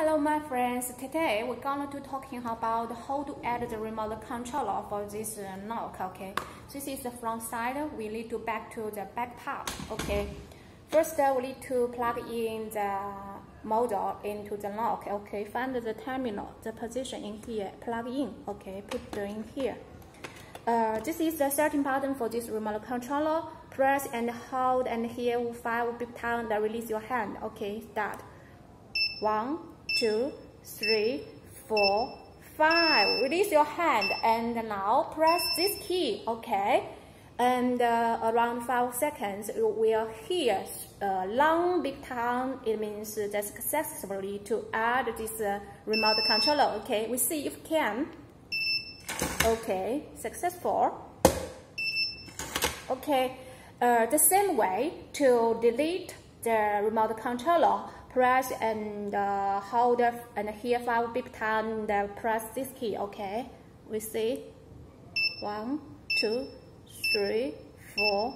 Hello my friends, today we're gonna to talking about how to add the remote controller for this uh, knock, okay? This is the front side, we need to back to the back part, okay? First uh, we need to plug in the module into the lock, okay? Find the terminal, the position in here, plug in, okay? Put it in here. Uh, this is the setting button for this remote controller. Press and hold and here five big time that release your hand, okay? Start. One, two, three, four, five. Release your hand and now press this key, okay? And uh, around five seconds, you will hear a long big tone. It means that successfully to add this uh, remote controller, okay? We see if can. Okay, successful. Okay, uh, the same way to delete the remote controller press and uh, hold and here five big time then press this key okay? We see. One two three four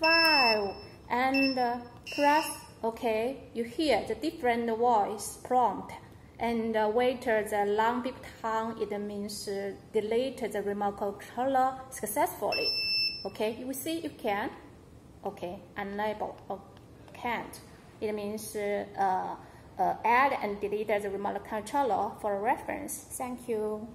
five. And uh, press okay? You hear the different voice prompt. And uh, wait the long big time it means uh, delete the remote controller successfully. Okay you see you can. Okay unable oh, can't it means uh, uh, add and delete the remote controller for reference. Thank you.